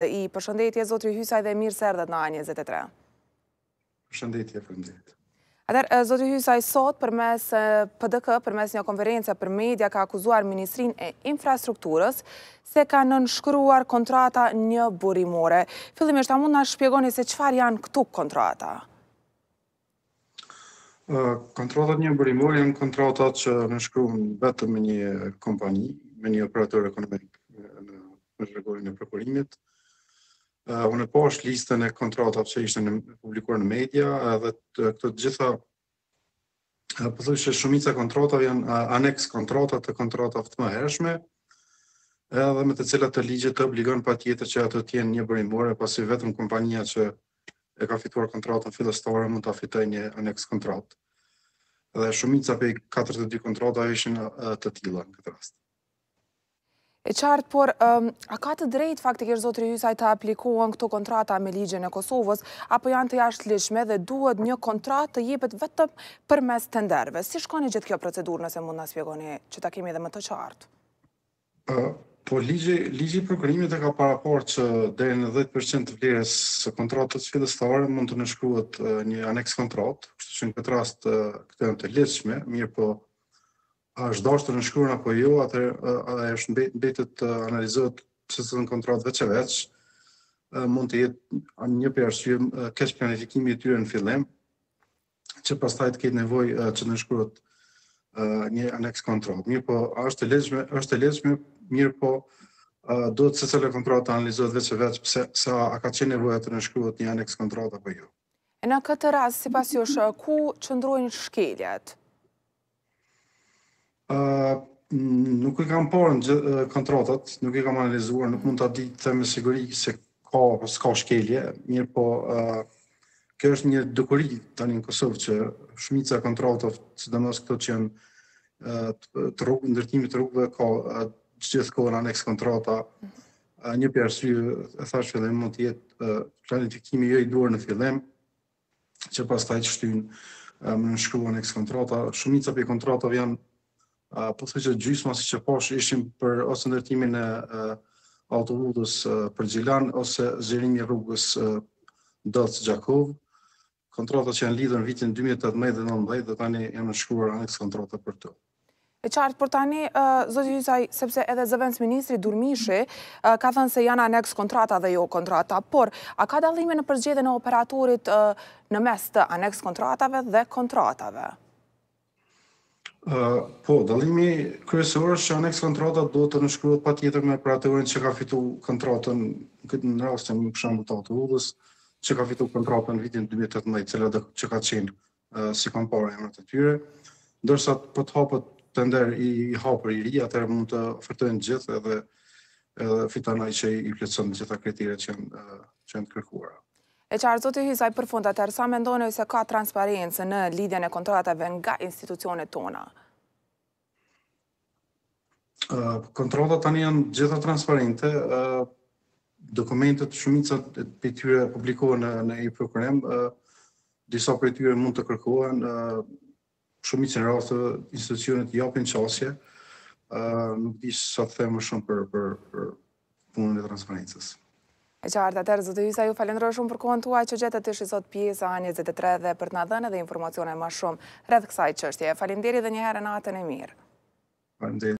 Përshëndetje zotri Hysaj dhe mirë se erdhët në A23. Përshëndetje, përshëndetje. Atëherë, zoti Hysaj, sot përmes PDK, përmes një konference për media, ka akuzuar Ministrinë e Infrastrukturës se ka nënshkruar kontrata njëburimore. Fillimisht, a mund të na shpjegoni se çfarë janë këto kontrata? Kontratat njëburimore janë kontrata që nënshkruhen vetëm me një kompani, me një operator ekonomik në zhargonin e prokurimit. Uh, unë e pashë listën e kontratave që ishin publikuar në media edhe të, këto të gjitha uh, pothuajse shumica e kontratave janë uh, aneks kontrata të kontratave të mëhershme edhe me të cilat të ligji të obligon patjetër që ato të jenë njëburimore pasi vetëm kompania që e ka fituar kontratën fillestare mund ta fitojë një aneks kontratë. Dhe shumica prej 42 kontratave ishin të tilla në këtë rast. E qartë, por a ka të drejtë faktikisht zotri Hysaj të aplikohen këto kontrata me ligjin e Kosovës, apo janë të jashtëligjshme dhe duhet një kontratë të jepet vetëm përmes tenderve? Si shkon gjithë kjo procedurë nëse mund të na shpjegoni që ta kemi edhe më të qartë? Po ligji, ligji i prokurimit e ka paraparë që deri në 10% të vlerës së kontratës fillestare mund të nënshkruhet një aneks kontratë, kështu që në këtë rast këto janë të ligjshme, mirëpo a është dashur të nënshkruhen apo jo, atëherë është mbetet mbetet të analizohet secila kontratë veç e veç, mund të jetë një prej arsyeve keqplanifikimi i tyre në fillim, që pastaj të ketë nevojë uh, që nënshkruhet uh, një aneks kontratë. Mirëpo, është e ligj, është e ligjshme, mirëpo, uh, duhet secila kontratë të analizohet veç e veç, pse, se a, a ka qenë nevojë të nënshkruhet një aneks kontratë apo jo. E në këtë rast, sipas jush, ku qëndrojnë shkeljet? nuk i kam parë kontratat, nuk i kam analizuar, nuk mund ta di të them me siguri se ka apo s'ka shkelje, mirëpo uh, kjo është një dukuri tani në Kosovë që shumica e kontratave, sidomos këto që janë uh, të rrugë ndërtimit të rrugëve ka uh, gjithë kohën aneks kontrata. Uh, një prej arsyeve e thashë në fillim mund të jetë uh, planifikimi jo i duhur në fillim, që pastaj të shtyn me nënshkru aneks kontrata. Shumica prej kontratave janë pothuajse gjysma siç e pashë ishim për ose ndërtimin e autoudhës për Gjilan ose zgjerimi i rrugës Dollc Gjakovë. Kontrata që janë lidhur në vitin 2018 dhe 2019 dhe tani janë nënshkruar aneks kontrata për to. E qartë për tani, zoti Hysaj, sepse edhe zëvendësministri Durmishi ka thënë se janë aneks kontrata dhe jo kontrata, por a ka dallime në përzgjedhjen e operatorit në mes të aneks kontratave dhe kontratave? Po, dallimi kryesor është që aneks kontrata duhet të nënshkruhet patjetër me operatorin që ka fitu kontratën, në këtë në rastin, për shembull të autoudhës, që ka fitu kontratën vitin 2018, që ka qenë s'i kam parë emrat e tyre, ndërsa po të hapet tender i hapur i ri, atëherë mund të ofertojnë të gjithë edhe edhe fiton ai që i plotëson të gjitha kriteret që janë që janë kërkuara. E qartë zoti Hysaj për fund atëherë sa mendoni se ka transparencë në lidhjen e kontratave nga institucionet tona? Kontratat tani janë të gjitha transparente, dokumentet shumica prej tyre publikohen në, në e-prokurim, disa prej tyre mund të kërkohen, shumicën e rasteve institucionet japin qasje, nuk di sa të them më shumë për, për, për punën e transparencës. E qartë atëherë zoti Hysaj ju falenderoj shumë për kohën tuaj që gjetët të ishit sot pjesë e A23 dhe për të na dhënë edhe informacione ma shumë rreth kësaj çështjeje. Faleminderit dhe një herë natën e mirë. Faleminderit.